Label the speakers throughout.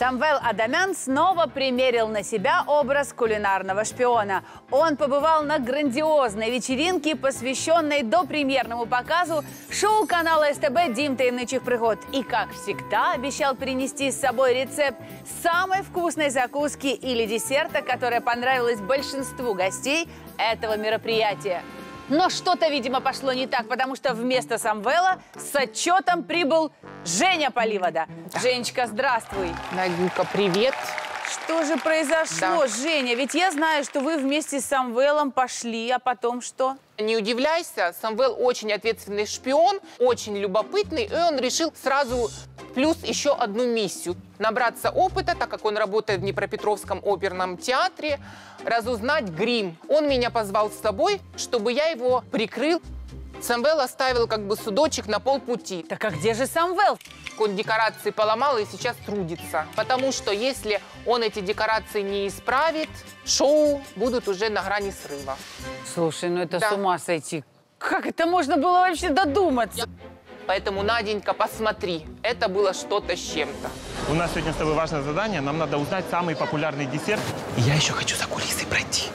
Speaker 1: Самвел Адамян снова примерил на себя образ кулинарного шпиона. Он побывал на грандиозной вечеринке, посвященной допремьерному показу шоу канала СТБ «Дим таемничих пригод». И, как всегда, обещал принести с собой рецепт самой вкусной закуски или десерта, которая понравилась большинству гостей этого мероприятия. Но что-то, видимо, пошло не так, потому что вместо Самвела с отчетом прибыл Женя Поливода. Женечка, здравствуй.
Speaker 2: Надюка, привет.
Speaker 1: Что же произошло,
Speaker 2: Да.
Speaker 1: Женя? Ведь я знаю, что вы вместе с Самвелом пошли, а потом что?
Speaker 2: Не удивляйся, Самвел очень ответственный шпион, очень любопытный, и он решил сразу плюс еще одну миссию. Набраться опыта, так как он работает в Днепропетровском оперном театре, разузнать грим. Он меня позвал с собой, чтобы я его прикрыл. Самвел оставил как бы судочек на полпути.
Speaker 1: Так а где же Самвел?
Speaker 2: Он декорации поломал и сейчас трудится. Потому что если он эти декорации не исправит, шоу будут уже на грани срыва.
Speaker 1: Слушай, ну это
Speaker 2: Да.
Speaker 1: с ума сойти. Как это можно было вообще додуматься?
Speaker 2: Поэтому, Наденька, посмотри, это было что-то с чем-то.
Speaker 3: У нас сегодня с тобой важное задание. Нам надо узнать самый популярный десерт. И я еще хочу за кулисы пройти.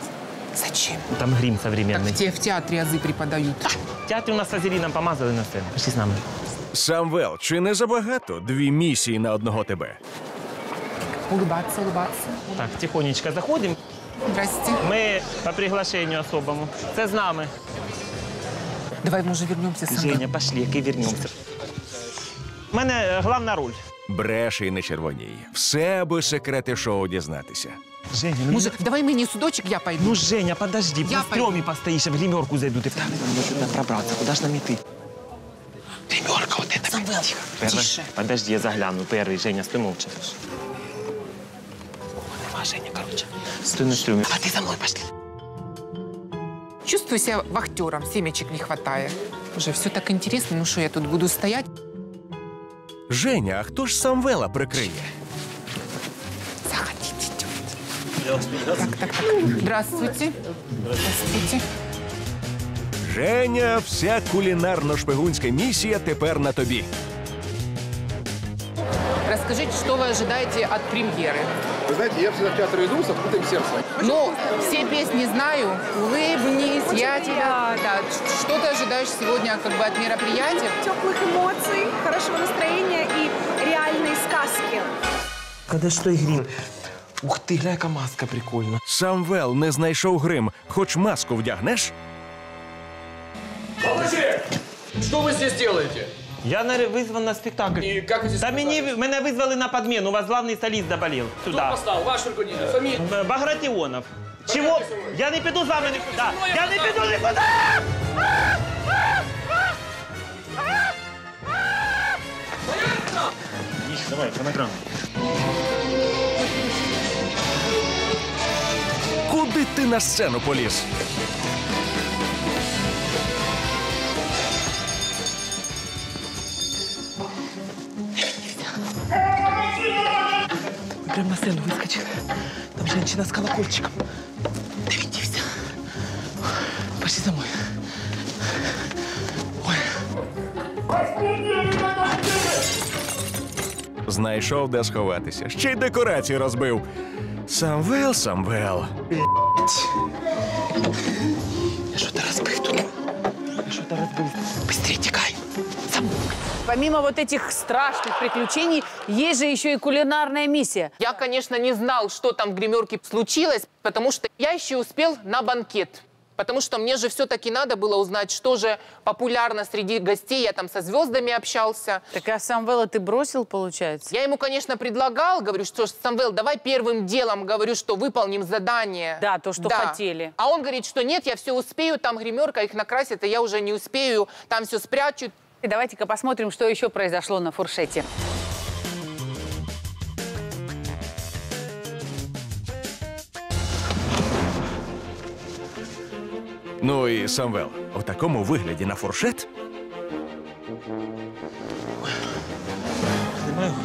Speaker 2: Зачем?
Speaker 3: Там грим современный.
Speaker 2: тебе в театре азы преподают.
Speaker 3: В театрі у нас вазеліном помазали на сцену. Пішли з нами.
Speaker 4: Самвел, чи не забагато дві місії на одного тебе?
Speaker 2: Улыбаться, улыбаться.
Speaker 3: Так, тихонечко заходимо.
Speaker 2: Здрасте.
Speaker 3: Ми по приглашенню особому. Це з нами.
Speaker 2: Давай, може, вернемся сам.
Speaker 3: Женя, пошли, який вернемося. У мене е, головна роль.
Speaker 4: Бреше і не червоній. Все аби секрети шоу дізнатися.
Speaker 3: Женя, ну,
Speaker 2: Мужик, давай мені судочек, я пойду.
Speaker 3: ну Женя, подожди,
Speaker 2: Я
Speaker 3: в стрёме постоишь, а в гримерку зайду. Ты второй нам нужно пробраться. Куда ж нам идти?
Speaker 2: Самвел,
Speaker 3: Первый.
Speaker 2: тише.
Speaker 3: Подожди, я загляну. Первый, Женя, стой молча. Нема, Женя, короче. Стой на стрёме.
Speaker 2: А ты за мной пошли. Чувствую себя вахтером, семечек не хватает. Уже все так интересно, ну что, я тут буду стоять?
Speaker 4: Женя, а хто ж Самвела прикриє?
Speaker 2: Заходите, идет. Так, так, так. Здравствуйте. Здравствуйте.
Speaker 4: Женя, вся кулінарно-шпигунська місія тепер на тобі.
Speaker 2: Расскажите, что вы ожидаете от премьеры?
Speaker 5: Вы знаете, я всегда в театр иду с открытым сердцем.
Speaker 2: Ну, все песни знаю. Улыбнись, я тебя... Да, ш- что ты ожидаешь сегодня как бы от мероприятия?
Speaker 6: теплых эмоций, хорошего настроения и реальной сказки.
Speaker 3: Когда что и грим? Ух ты, гля, яка маска прикольна.
Speaker 4: Самвел не знайшов грим, хоч маску вдягнеш?
Speaker 5: Что вы здесь делаете?
Speaker 3: Я на... вызван на спектакль.
Speaker 5: И как вы здесь
Speaker 3: Та мені,
Speaker 5: оказались?
Speaker 3: мене визвали на подмену, у вас главний соліст заболів.
Speaker 5: Кто
Speaker 3: Сюда.
Speaker 5: послал? Ваш организм. Фамилия?
Speaker 3: Б- Багратіонов. Чого? Я не піду з вами нікуди. Я не піду нікуди! Їх, давай, фонограму.
Speaker 4: Куди ти на сцену поліз?
Speaker 3: Сцену выскочил. Там женщина с колокольчиком. Доведись. Пошли за мной.
Speaker 4: Знайшов, де сховатися. Ще й декорації розбив. Самвел, Самвел.
Speaker 3: Я что-то разбыл тут. Я что-то разбыл. Быстрее текай.
Speaker 1: Помимо вот этих страшных приключений, есть же еще и кулинарная миссия.
Speaker 2: Я, конечно, не знал, что там в гримерке случилось, потому что я еще успел на банкет. Потому что мне же все-таки надо было узнать, что же популярно среди гостей. Я там со звездами общался.
Speaker 1: Так а Самвела ты бросил, получается?
Speaker 2: Я ему, конечно, предлагал, говорю, что Самвел, давай первым делом, говорю, что выполним задание.
Speaker 1: Да, то, что хотели.
Speaker 2: А он говорит, что нет, я все успею, там гримерка, их накрасит, и я уже не успею, там все спрячут.
Speaker 1: И давайте-ка посмотрим, что еще произошло на фуршете.
Speaker 4: Ну і Самвел, у такому вигляді на фуршет?
Speaker 3: Нема його.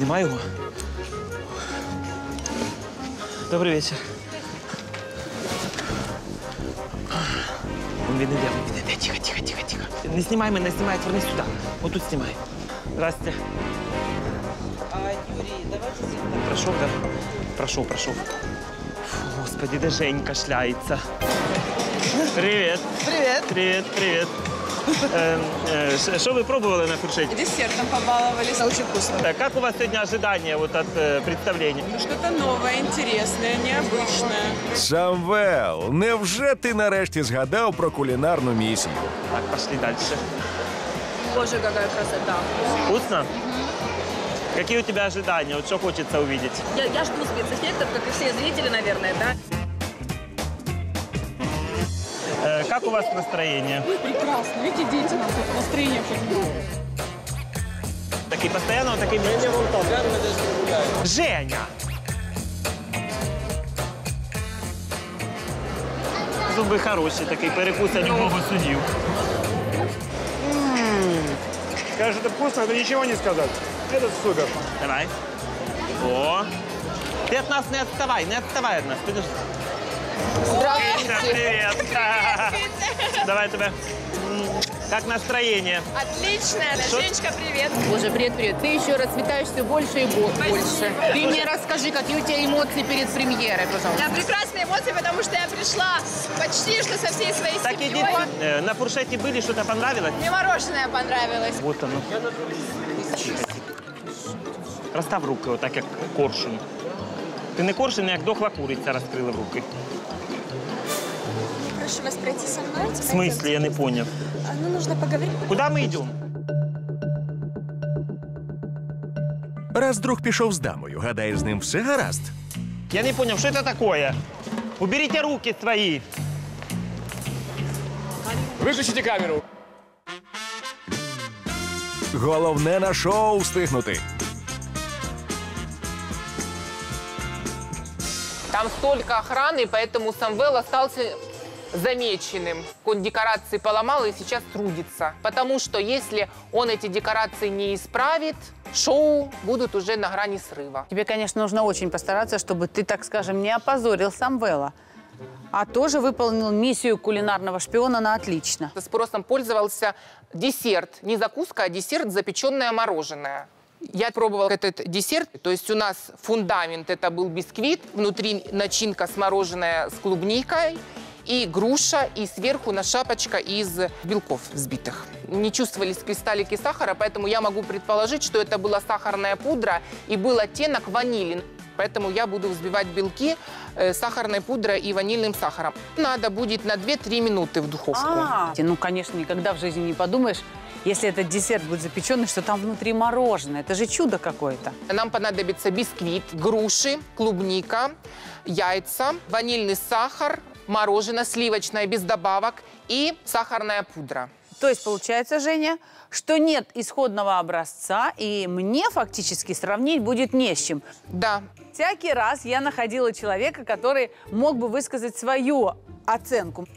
Speaker 3: Нема його. Добрий вечір. Він він іде, він іде. Тихо, тихо, тихо, тихо. Не знімай мене, не знімай, вернись сюди. Отут знімай. Здрасте. Прошел, да? Прошел, прошел. Фу, господи, да Женька шляется. Привет.
Speaker 7: Привет.
Speaker 3: Привет, привет. Э, э, ш- Что вы пробовали на фуршете?
Speaker 7: Десертом побаловались. Очень вкусно.
Speaker 3: Так, как у вас сегодня ожидания вот от э, представления?
Speaker 7: Что-то новое, интересное, необычное.
Speaker 4: Самвел, невже ти нарешті згадав про кулінарну місію?
Speaker 3: Так, пошли дальше.
Speaker 7: Боже, какая красота.
Speaker 3: Вкусно? Какие у тебя ожидания? Вот что хочется увидеть?
Speaker 8: Я, я жду спецэффектов, как и все зрители, наверное, да?
Speaker 3: Как у вас настроение?
Speaker 7: Прекрасно. Видите, дети нас это настроение поднимают.
Speaker 3: Такие постоянно, вот такие... Женя! Зуби хороші, такий перекус любого суддю.
Speaker 9: Скажешь, это вкусно, это ничего не сказать. Это супер.
Speaker 3: Давай. О! Ты от нас не отставай, не отставай от нас. Ты же- Привет! Давай тебе. М, Как настроение?
Speaker 7: Отлично. Женечка, привет.
Speaker 8: Боже, привет, привет. Ты еще расцветаешь все больше и бо- больше. Ты мне расскажи, какие у тебя эмоции перед премьерой,
Speaker 7: У
Speaker 8: пожалуйста.
Speaker 7: меня прекрасные эмоции, потому что я пришла почти что со всей своей
Speaker 3: Так иди.
Speaker 7: семьей.
Speaker 3: Э, На фуршете были, что-то понравилось?
Speaker 7: Мне мороженое понравилось.
Speaker 3: Вот оно. Розстав руки, отак як коршун. Ти не коршун, а як дохла куриця розкрила руки.
Speaker 6: Прошу вас пройти со мной.
Speaker 3: В смысле, я не поняв.
Speaker 6: Ну, нужно поговорить.
Speaker 3: Куди ми йдемо?
Speaker 4: Раз друг пішов з дамою, гадаєш, з ним все гаразд.
Speaker 3: Я не понял, что это такое? Уберите руки свои.
Speaker 5: Выключите камеру.
Speaker 4: Головне на шоу встигнути.
Speaker 2: Там столько охраны, поэтому Самвел остался замеченным. Он декорации поломал и сейчас трудится. Потому что если он эти декорации не исправит, шоу будут уже на грани срыва.
Speaker 1: Тебе, конечно, нужно очень постараться, чтобы ты, так скажем, не опозорил Самвела, а тоже выполнил миссию кулинарного шпиона на отлично.
Speaker 2: Спросом пользовался десерт. Не закуска, а десерт запеченное мороженое. Я пробовал этот десерт. То есть у нас фундамент это был бисквит, внутри начинка смороженная с клубникой и груша, и сверху на шапочка из белков взбитых. Не чувствовались кристаллики сахара, поэтому я могу предположить, что это была сахарная пудра и был оттенок ванили. Поэтому я буду взбивать белки э, сахарной пудрой и ванильным сахаром. Надо будет на 2-3 минуты в духовку.
Speaker 1: А, ну, конечно, никогда в жизни не подумаешь, если этот десерт будет запеченный, что там внутри мороженое. Это же чудо какое-то.
Speaker 2: Нам понадобится бисквит, груши, клубника, яйца, ванильный сахар, мороженое сливочное без добавок и сахарная пудра.
Speaker 1: То есть получается, Женя, что нет исходного образца, и мне фактически сравнить будет не с чем.
Speaker 2: Да,
Speaker 1: Всякий раз я находила человека, который мог бы высказать свою оценку.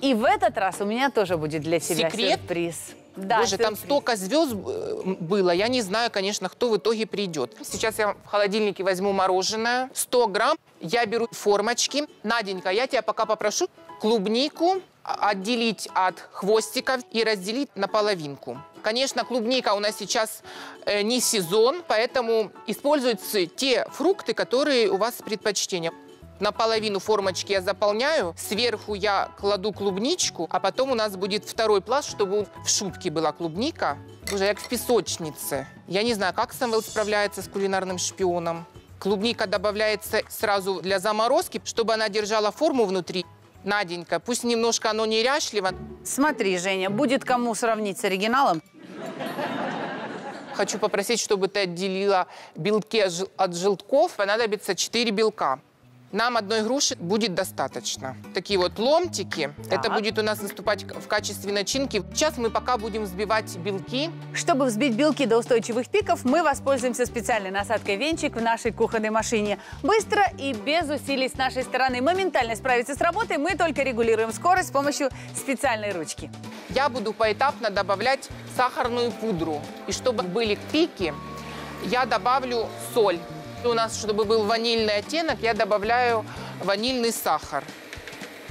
Speaker 1: И в этот раз у меня тоже будет для себя
Speaker 2: Секрет?
Speaker 1: сюрприз. Да,
Speaker 2: Боже, там
Speaker 1: сюрприз.
Speaker 2: столько звезд э, было. Я не знаю, конечно, кто в итоге придет. Сейчас я в холодильнике возьму мороженое. 100 грамм. Я беру формочки. Наденька, я тебя пока попрошу клубнику отделить от хвостиков и разделить на половинку. Конечно, клубника у нас сейчас э, не сезон, поэтому используются те фрукты, которые у вас предпочтения. Наполовину формочки я заполняю, сверху я кладу клубничку, а потом у нас будет второй пласт, чтобы в шубке была клубника, уже как в песочнице. Я не знаю, как Самвел справляется с кулинарным шпионом. Клубника добавляется сразу для заморозки, чтобы она держала форму внутри. Наденька, пусть немножко оно неряшливо.
Speaker 1: Смотри, Женя, будет кому сравнить с оригиналом.
Speaker 2: Хочу попросить, чтобы ты отделила белки от жел- от желтков. Понадобится 4 белка. Нам одной груши будет достаточно. Такие вот ломтики. Это
Speaker 1: Так.
Speaker 2: будет у нас выступать в качестве начинки. Сейчас мы пока будем взбивать белки.
Speaker 1: Чтобы взбить белки до устойчивых пиков, мы воспользуемся специальной насадкой венчик в нашей кухонной машине. Быстро и без усилий с нашей стороны моментально справиться с работой мы только регулируем скорость с помощью специальной ручки.
Speaker 2: Я буду поэтапно добавлять сахарную пудру. И чтобы были пики, я добавлю соль. У нас, чтобы был ванильный оттенок, я добавляю ванильный сахар.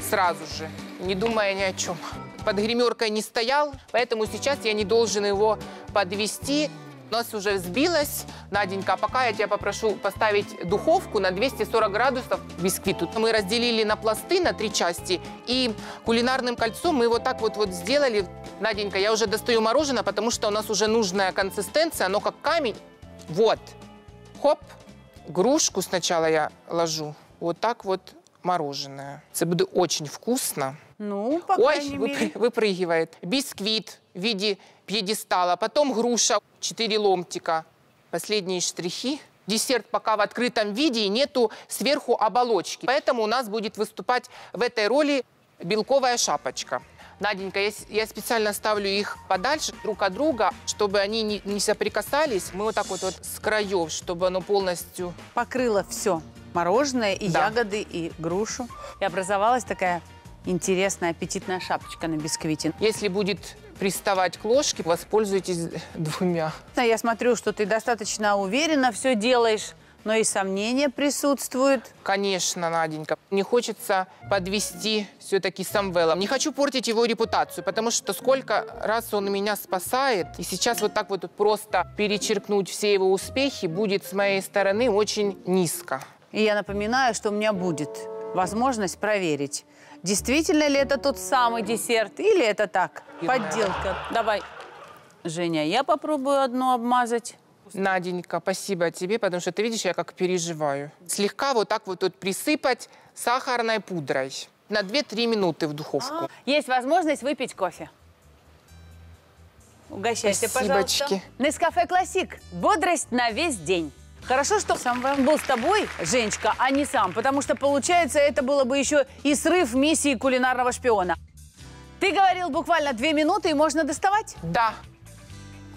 Speaker 2: Сразу же, не думая ни о чем. Под гримеркой не стоял, поэтому сейчас я не должен его подвести. У нас уже взбилось. Наденька, а пока я тебя попрошу поставить духовку на 240 градусов бисквиту. Мы разделили на пласты, на три части. И кулинарным кольцом мы вот так вот, вот сделали. Наденька, я уже достаю мороженое, потому что у нас уже нужная консистенция. Оно как камень. Вот. Хоп. Грушку сначала я ложу. Вот так вот мороженое. Это будет очень вкусно.
Speaker 1: Ну, по
Speaker 2: Ой,
Speaker 1: мере.
Speaker 2: выпрыгивает. Бисквит в виде пьедестала, потом груша, 4 ломтика. Последние штрихи. Десерт пока в открытом виде и нету сверху оболочки. Поэтому у нас будет выступать в этой роли белковая шапочка. Наденька, я, я специально ставлю их подальше друг от друга, чтобы они не, не соприкасались. Мы вот так вот, вот с краев, чтобы оно полностью...
Speaker 1: Покрыла все. Мороженое, и
Speaker 2: Да.
Speaker 1: ягоды, и грушу. И образовалась такая интересная аппетитная шапочка на бисквите.
Speaker 2: Если будет приставать к ложке, воспользуйтесь двумя.
Speaker 1: Я смотрю, что ты достаточно уверенно все делаешь, но и сомнения присутствуют.
Speaker 2: Конечно, Наденька. Не хочется подвести все-таки Самвела. Не хочу портить его репутацию, потому что сколько раз он меня спасает, и сейчас вот так вот просто перечеркнуть все его успехи будет с моей стороны очень низко.
Speaker 1: И я напоминаю, что у меня будет возможность проверить, действительно ли это тот самый десерт или это так, подделка. Давай, Женя, я попробую одну обмазать.
Speaker 2: Наденька, спасибо тебе, потому что ты видишь, я как переживаю. Слегка вот так вот тут присыпать сахарной пудрой на 2-3 минуты в духовку.
Speaker 1: Есть возможность выпить кофе. Угощайся, пожалуйста.
Speaker 2: Спасибочки.
Speaker 1: Нескафе Классик. Бодрость на весь день. Хорошо, что сам был с тобой, Женечка, а не сам, потому что, получается, это было бы еще и срыв миссии кулинарного шпиона. Ты говорил буквально две минуты, и можно доставать?
Speaker 2: Да,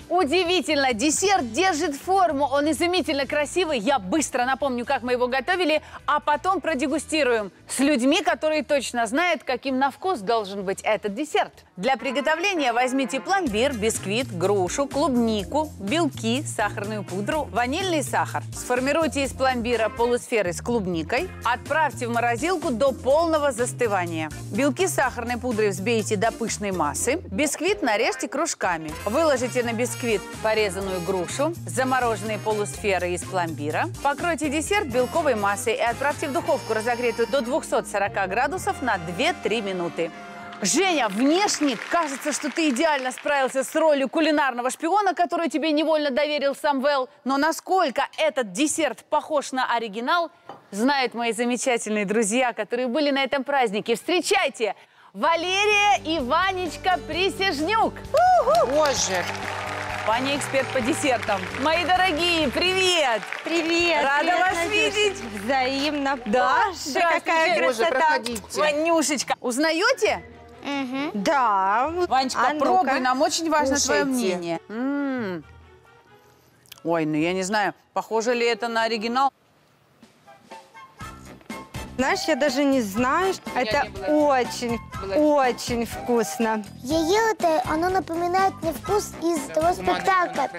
Speaker 1: Удивительно, десерт держит форму, он изумительно красивый. Я быстро напомню, как мы его готовили, а потом продегустируем с людьми, которые точно знают, каким на вкус должен быть этот десерт. Для приготовления возьмите пломбир, бисквит, грушу, клубнику, белки, сахарную пудру, ванильный сахар. Сформируйте из пломбира полусферы с клубникой, отправьте в морозилку до полного застывания. Белки сахарной пудрой взбейте до пышной массы, бисквит нарежьте кружками. Выложите на бисквит порезанную грушу, замороженные полусферы из пломбира. Покройте десерт белковой массой и отправьте в духовку, разогретую до 240 градусов на 2-3 минуты. Женя, внешне кажется, что ты идеально справился с ролью кулинарного шпиона, которую тебе невольно доверил Самвел. Но насколько этот десерт похож на оригинал, знают мои замечательные друзья, которые были на этом празднике. Встречайте! Валерия и Ванечка Присяжнюк.
Speaker 2: боже,
Speaker 1: Ваня эксперт по десертам. Мои дорогие, привет!
Speaker 10: Привет!
Speaker 1: Рада
Speaker 10: привет,
Speaker 1: вас
Speaker 10: Надюш.
Speaker 1: видеть.
Speaker 10: Взаимно.
Speaker 1: Да? Здравствуйте.
Speaker 10: какая
Speaker 2: Боже,
Speaker 10: красота!
Speaker 2: проходите.
Speaker 1: Ванюшечка, узнаете?
Speaker 10: Да.
Speaker 1: Ванечка,
Speaker 10: А
Speaker 1: пробуй, нам очень важно твое
Speaker 2: Кушайте.
Speaker 1: мнение. М. Ой, ну я не знаю, похоже ли это на оригинал.
Speaker 10: Знаешь, я даже не знаю. что
Speaker 2: меня
Speaker 10: Это
Speaker 2: не
Speaker 10: очень,
Speaker 2: Было.
Speaker 10: очень вкусно.
Speaker 11: Я ела это, оно напоминает мне вкус из того спектакля.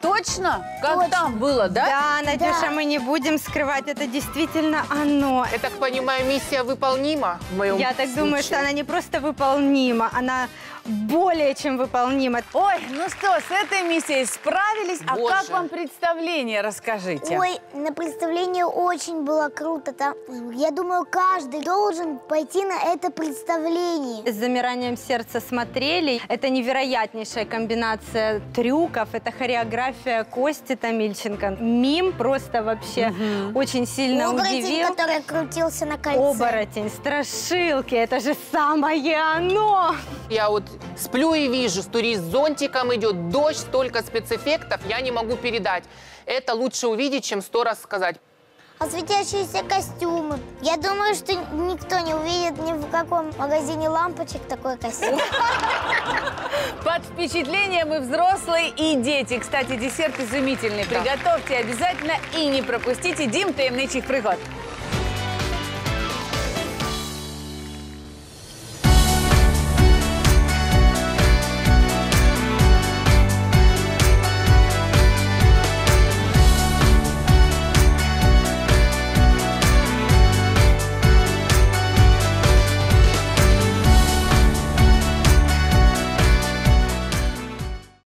Speaker 1: Точно? Как
Speaker 11: Точно.
Speaker 1: там было, да?
Speaker 10: Да, Надюша,
Speaker 11: Да.
Speaker 10: мы не будем скрывать, это действительно оно.
Speaker 2: я так понимаю, миссия выполнима в моем
Speaker 10: Я так думаю, что она не просто выполнима, она более чем выполнима.
Speaker 1: Ой, ну что, с этой миссией справились. А
Speaker 2: Боже.
Speaker 1: как вам представление, расскажите?
Speaker 11: Ой, на представлении очень было круто. Там, я думаю, каждый должен пойти на это представление.
Speaker 10: С замиранием сердца смотрели. Это невероятнейшая комбинация трюков, это хореография Кости Томильченко. Мим просто вообще очень сильно
Speaker 11: Оборотень,
Speaker 10: удивил.
Speaker 11: который крутился на кольце.
Speaker 10: Оборотень, страшилки, это же самое оно!
Speaker 2: Я вот сплю и вижу, что турист с зонтиком идет, дождь, столько спецэффектов, я не могу передать. Это лучше увидеть, чем сто раз сказать.
Speaker 11: А светящиеся костюмы. Я думаю, что никто не увидит ни в каком магазине лампочек такой костюм.
Speaker 1: Под впечатлением и взрослые, и дети. Кстати, десерт изумительный. Приготовьте обязательно и не пропустите Дим таємничих пригод.